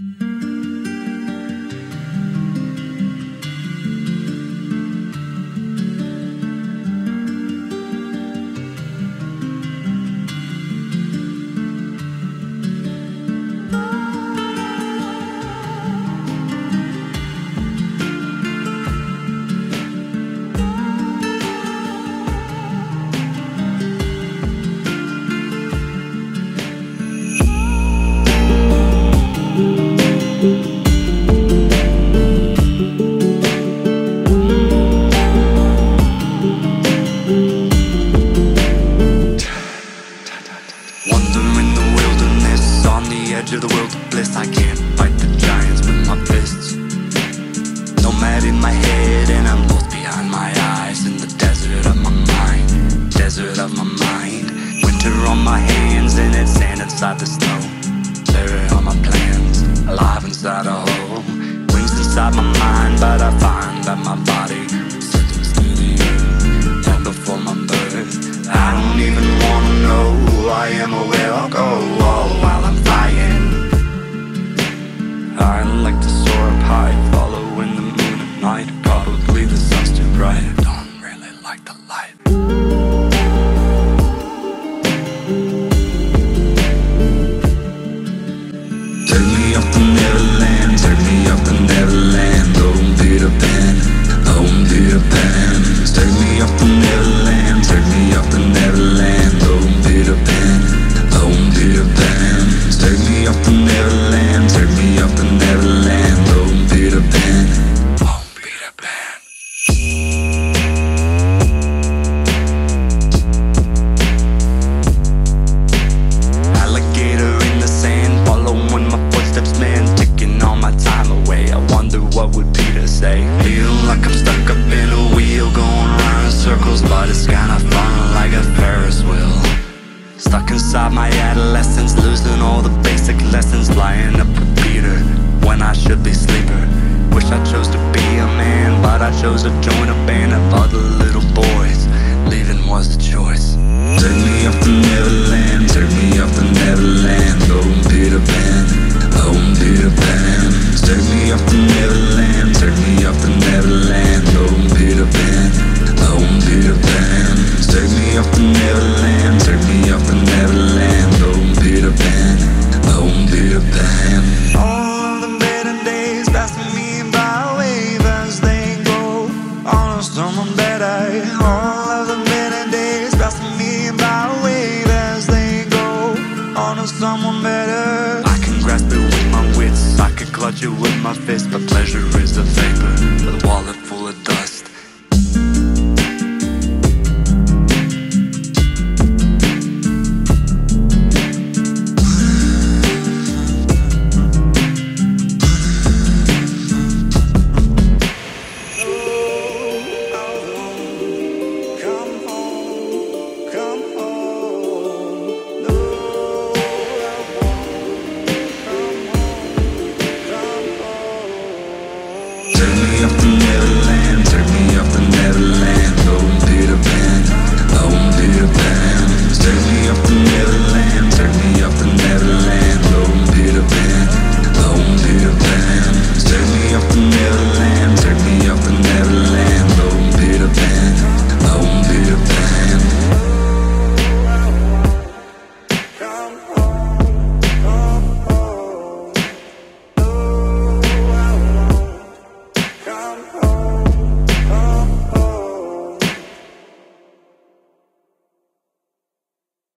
Mm-hmm. Winter on my hands and it's sand inside the snow. Blurry on my plans, alive inside a hole. Wings inside my mind, but I find that my body circles through the earth. Down before my birth, I don't even lessons lying up a theater when I should be sleeper. Wish I chose to be a man, but I chose to join a band of you with my fist, but pleasure is a thing.